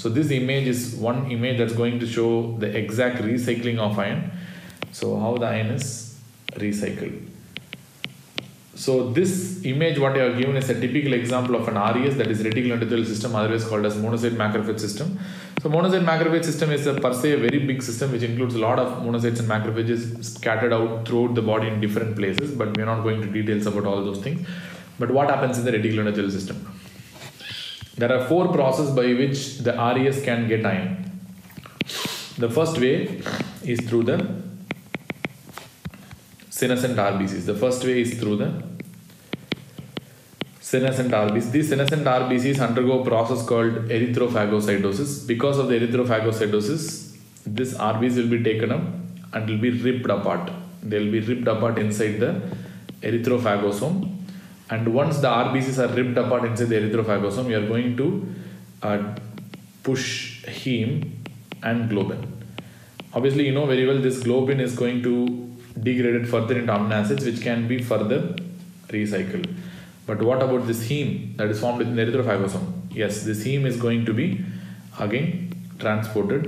So this image is one image that's going to show the exact recycling of iron. So how the iron is recycled. So this image what I have given is a typical example of an RES that is reticular endothelial system otherwise called as monocyte macrophage system. So monocyte macrophage system is a per se a very big system which includes a lot of monocytes and macrophages scattered out throughout the body in different places but we are not going to details about all those things. But what happens in the reticular endothelial system? There are four processes by which the RES can get iron. The first way is through the senescent RBCs. The first way is through the senescent RBCs. These senescent RBCs undergo a process called erythrophagocytosis. Because of the erythrophagocytosis, this RBCs will be taken up and will be ripped apart. They will be ripped apart inside the erythrophagosome. And once the RBCs are ripped apart inside the erythrophagosome, you are going to uh, push heme and globin. Obviously, you know very well this globin is going to degraded further into amino acids which can be further recycled. But what about this heme that is formed in the erythrophagosome? Yes, this heme is going to be again transported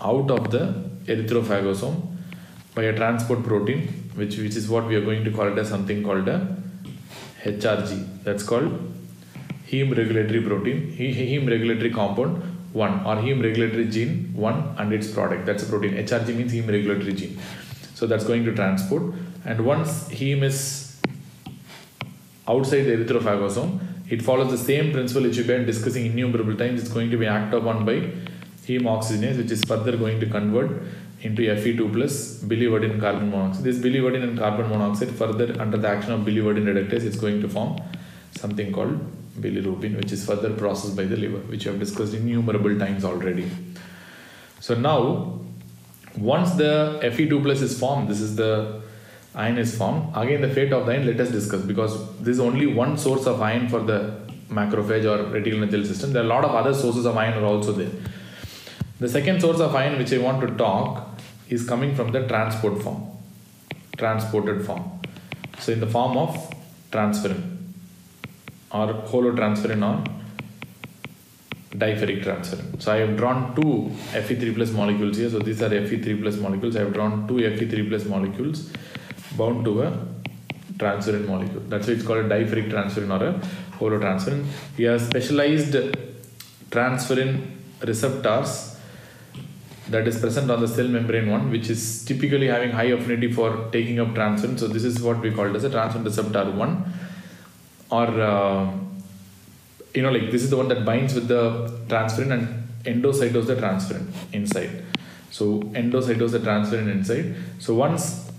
out of the erythrophagosome by a transport protein, which, which is what we are going to call it as something called a HRG. That's called heme regulatory protein, heme regulatory compound 1 or heme regulatory gene 1 and its product. That's a protein. HRG means heme regulatory gene. So that's going to transport. And once heme is outside the erythrophagosome, it follows the same principle which we've been discussing innumerable times. It's going to be acted upon by heme oxygenase, which is further going to convert into Fe2 plus biliverdin carbon monoxide. This biliverdin and carbon monoxide further under the action of biliverdin reductase is going to form something called bilirubin, which is further processed by the liver, which we have discussed innumerable times already. So now once the Fe2 plus is formed, this is the iron is formed. Again, the fate of the iron, let us discuss because this is only one source of iron for the macrophage or reticular endothelial system. There are a lot of other sources of iron are also there. The second source of iron which I want to talk is coming from the transport form, transported form. So in the form of transferrin or holotransferrin or diferric transferrin. So I have drawn two Fe3 plus molecules here. So these are Fe3 plus molecules. I have drawn two Fe3 plus molecules bound to a transferrin molecule. That's why it's called a diferric transferrin or a holotransferrin. We have specialized transferrin receptors that is present on the cell membrane one, which is typically having high affinity for taking up transferrin. So this is what we call as a transferrin receptor one. Or uh, you know like this is the one that binds with the transferrin and endocytose the transferrin inside. So endocytose the transferrin inside. So once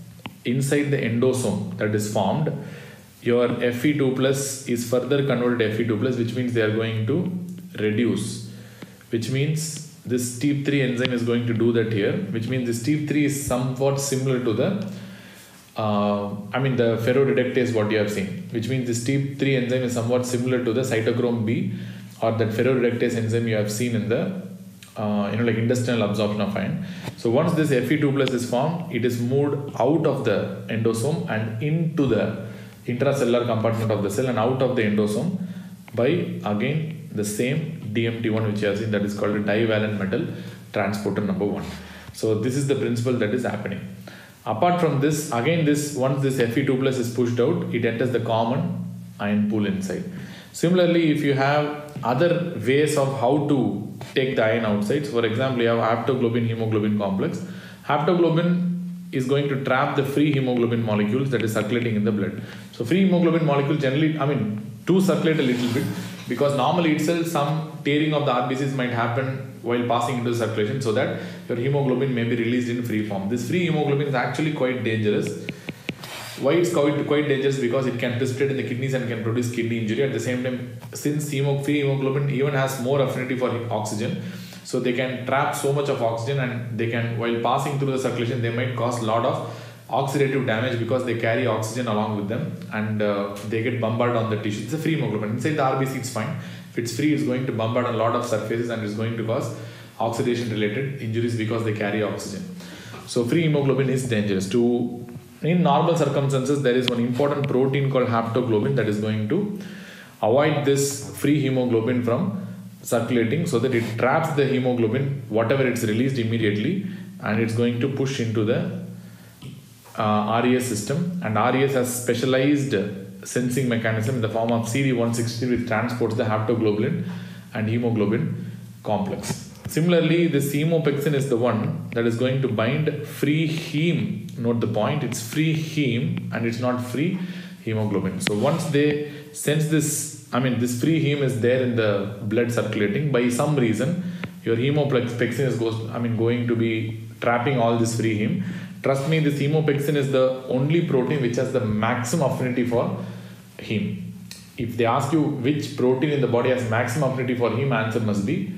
inside the endosome that is formed your fe2 plus is further converted to fe2 plus which means they are going to reduce which means this STEAP3 enzyme is going to do that here which means this STEAP3 is somewhat similar to the uh, I mean the ferroreductase what you have seen, which means this STEAP3 enzyme is somewhat similar to the cytochrome B or that ferroreductase enzyme you have seen in the uh, you know like intestinal absorption of iron. So once this Fe2 plus is formed, it is moved out of the endosome and into the intracellular compartment of the cell and out of the endosome by again the same DMT1 which you have seen that is called a divalent metal transporter number one. So this is the principle that is happening. Apart from this, again this once this Fe2 plus is pushed out, it enters the common ion pool inside. Similarly, if you have other ways of how to take the iron outside, so for example, you have haptoglobin hemoglobin complex. Haptoglobin is going to trap the free hemoglobin molecules that is circulating in the blood. So free hemoglobin molecule generally, I mean, do circulate a little bit because normally itself some tearing of the RBCs might happen while passing into the circulation so that your hemoglobin may be released in free form. This free hemoglobin is actually quite dangerous. Why it's quite, quite dangerous? Because it can precipitate in the kidneys and can produce kidney injury. At the same time, since hemo, free hemoglobin even has more affinity for oxygen, so they can trap so much of oxygen and they can, while passing through the circulation, they might cause a lot of oxidative damage because they carry oxygen along with them and uh, they get bombarded on the tissue. It's a free hemoglobin. Inside the RBC, it's fine. If it's free, it's going to bombard a lot of surfaces and it's going to cause oxidation related injuries because they carry oxygen. So free hemoglobin is dangerous. To in normal circumstances, there is one important protein called haptoglobin that is going to avoid this free hemoglobin from circulating so that it traps the hemoglobin whatever it's released immediately and it's going to push into the uh, RES system and RES has specialized sensing mechanism in the form of CD160 which transports the haptoglobin and hemoglobin complex. Similarly, this hemopexin is the one that is going to bind free heme. Note the point, it's free heme and it's not free hemoglobin. So once they sense this, I mean, this free heme is there in the blood circulating by some reason, your hemopexin is goes, I mean, going to be trapping all this free heme. Trust me, this hemopexin is the only protein which has the maximum affinity for heme. If they ask you which protein in the body has maximum affinity for heme, answer must be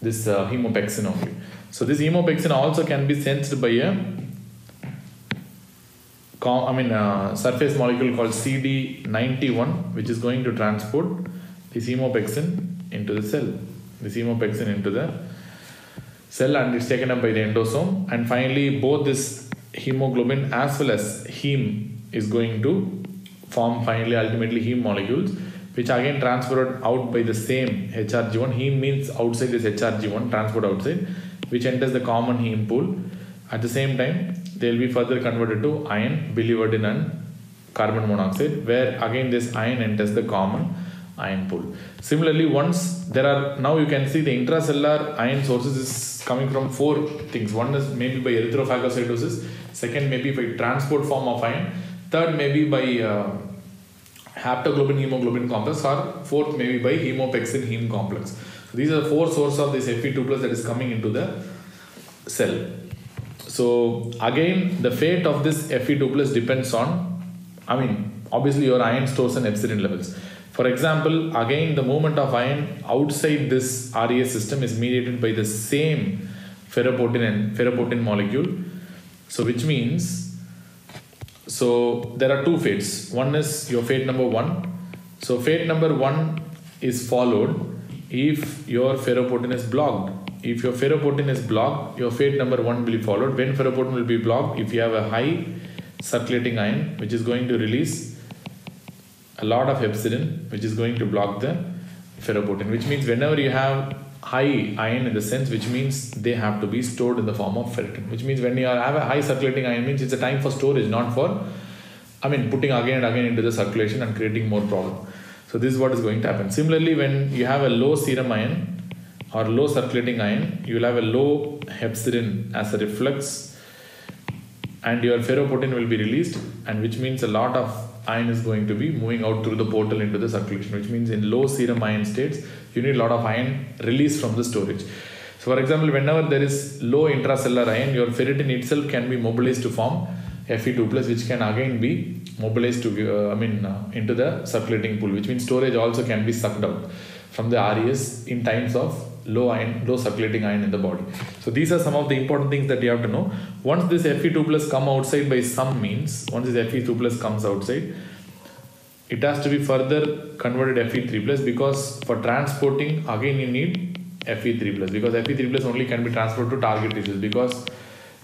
this uh, hemopexin only. So this hemopexin also can be sensed by a I mean uh, surface molecule called CD91 which is going to transport this hemopexin into the cell. This hemopexin into the cell and it's taken up by the endosome and finally both this hemoglobin as well as heme is going to form finally ultimately heme molecules which again transferred out by the same HRG1. Heme means outside this HRG1, transport outside, which enters the common heme pool. At the same time, they will be further converted to iron, biliverdin and carbon monoxide, where again this iron enters the common iron pool. Similarly, once there are, now you can see the intracellular iron sources is coming from four things. One is maybe by erythrophagocytosis, second maybe by transport form of iron, third maybe by uh, haptoglobin hemoglobin complex or fourth maybe by hemopexin heme complex. So these are four sources of this Fe2 plus that is coming into the cell. So again the fate of this Fe2 plus depends on I mean obviously your iron stores and hepcidin levels. For example, again the movement of iron outside this RES system is mediated by the same ferroportin and ferroportin molecule. So which means so there are two fates. One is your fate number one. So fate number one is followed if your ferroportin is blocked. If your ferroportin is blocked, your fate number one will be followed. When ferroportin will be blocked, if you have a high circulating ion which is going to release a lot of hepcidin which is going to block the ferroportin, which means whenever you have high iron in the sense which means they have to be stored in the form of ferritin which means when you have a high circulating iron means it's a time for storage not for i mean putting again and again into the circulation and creating more problem. So this is what is going to happen. Similarly when you have a low serum iron or low circulating iron you will have a low hepcidin as a reflex and your ferroportin will be released and which means a lot of iron is going to be moving out through the portal into the circulation, which means in low serum iron states, you need a lot of iron released from the storage. So, for example, whenever there is low intracellular iron, your ferritin itself can be mobilized to form Fe2 plus, which can again be mobilized to, uh, I mean, uh, into the circulating pool, which means storage also can be sucked out from the RES in times of low iron, low circulating iron in the body. So these are some of the important things that you have to know. Once this Fe2 plus come outside by some means, once this Fe2 plus comes outside, it has to be further converted Fe3 plus because for transporting again you need Fe3 plus because Fe3 plus only can be transferred to target tissues because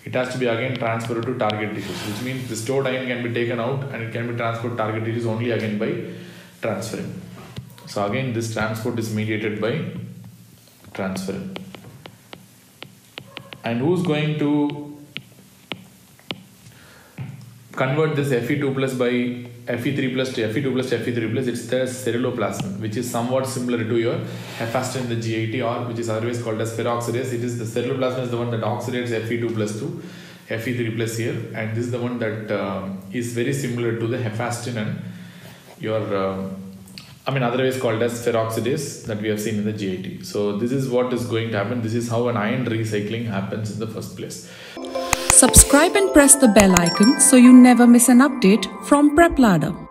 it has to be again transferred to target tissues which means the stored iron can be taken out and it can be transferred to target tissues only again by transferrin. So again this transport is mediated by transfer. And who's going to convert this Fe2 plus by Fe3 plus to Fe2 plus to Fe3 plus? It's the ceruloplasmin which is somewhat similar to your hephaestin in the GIT or which is otherwise called as ferroxidase. It is the ceruloplasmin is the one that oxidates Fe2 plus to Fe3 plus here and this is the one that uh, is very similar to the hephaestin and your uh, I mean, otherwise called as ferroxidase that we have seen in the GIT. So this is what is going to happen. This is how an iron recycling happens in the first place. Subscribe and press the bell icon so you never miss an update from PrepLadder.